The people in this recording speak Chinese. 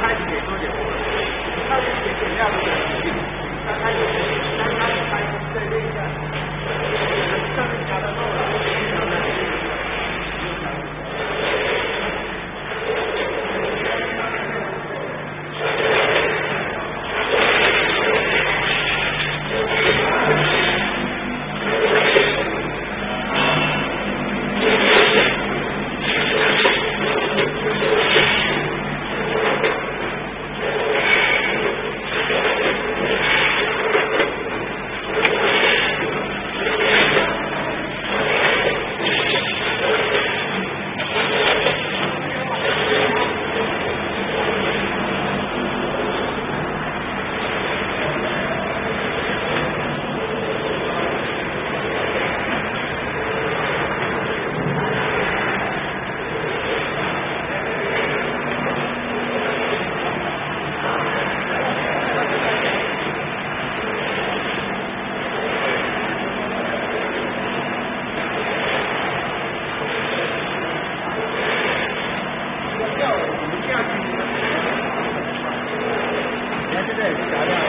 开始给多久 velho, cara.